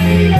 me.